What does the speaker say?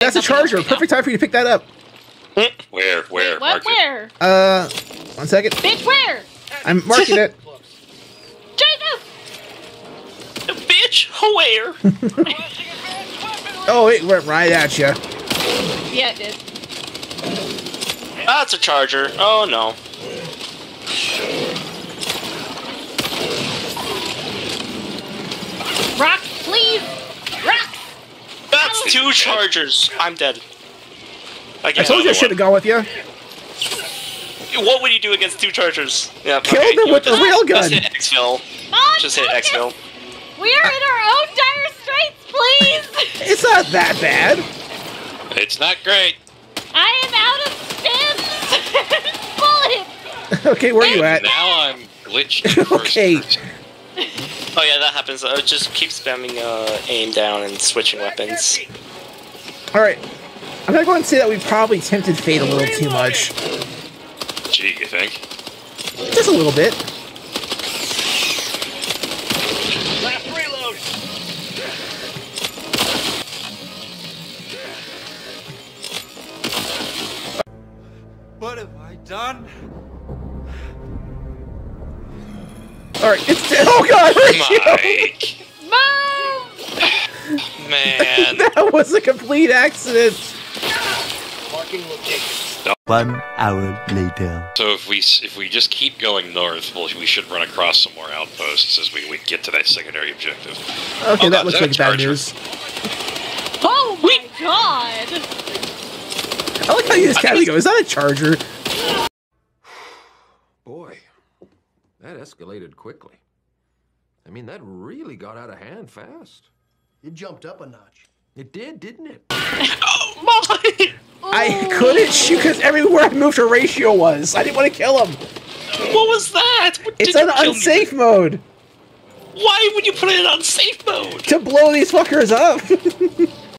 That's a charger. Perfect time for you to pick that up. Where? Where? What? Where? Uh, one second. Bitch, where? I'm marking it. Jesus! Bitch, where? Oh, it went right at you. Yeah, it did. That's a charger. Oh no. Rock, please! Rock! That's two chargers. I'm dead. I told you I should have gone with you. What would you do against two chargers? Yeah, Kill okay, them you with the just- rail Just hit exfil. On, Just hit focus! exfil. We are in our own dire straits, please! It's not that bad. It's not great. I am out of stims! Bullets! Okay, where are you at? Now I'm glitched. in first Okay. Person. Oh yeah, that happens. Uh, just keep spamming uh, aim down and switching weapons. All right. I'm gonna go ahead and say that we probably tempted fate a little too much. Gee, you think? Just a little bit. What have I done? All right. It's dead. oh god. Horatio! Mike, Move! man. that was a complete accident. One hour later. So if we if we just keep going north, well, we should run across some more outposts as we, we get to that secondary objective. Okay, Oh, that God, looks is like bad news. Oh my god! I like how you just kind of go. Is that a charger? That escalated quickly. I mean, that really got out of hand fast. It jumped up a notch. It did, didn't it? Oh my! I couldn't shoot because everywhere I moved, her Horatio was. I didn't want to kill him. What was that? What It's did on you me unsafe mode Why would you put it on safe mode? to blow these fuckers up.